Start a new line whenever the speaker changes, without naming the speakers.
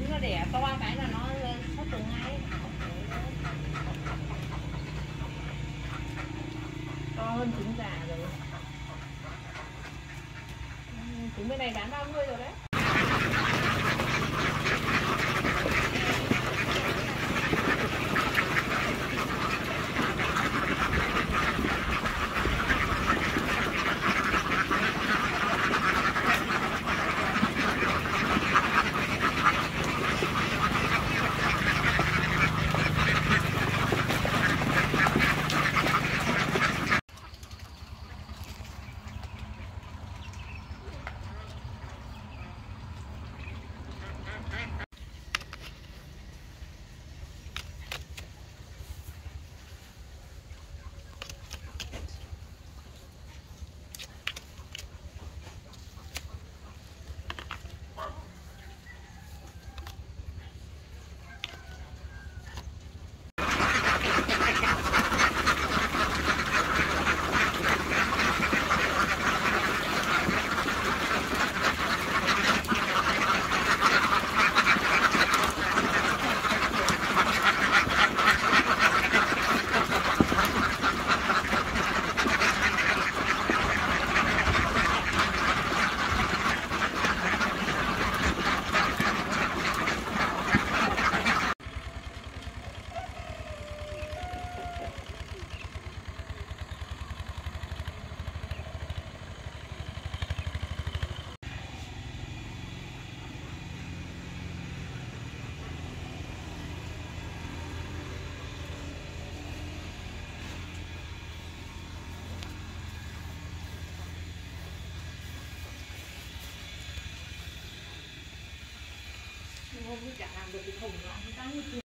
trứng nó đẻ to cái là nó sắp từ ngay. To hơn trứng già rồi. Ừ, trứng bên này bán bao nhiêu rồi đấy? 好了，你赶紧走。